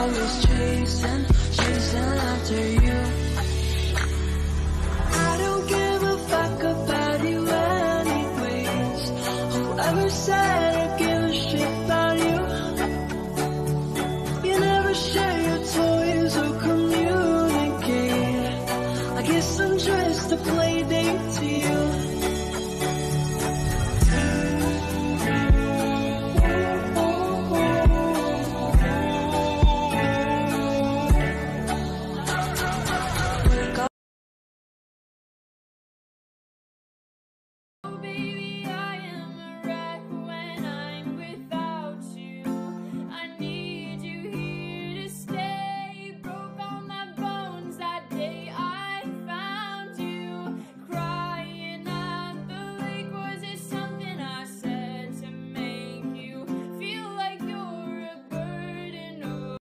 always chasing, chasing after you. I don't give a fuck about you anyways. Whoever said I give a shit about you, you never share your toys or communicate. I guess I'm just a playdate to you.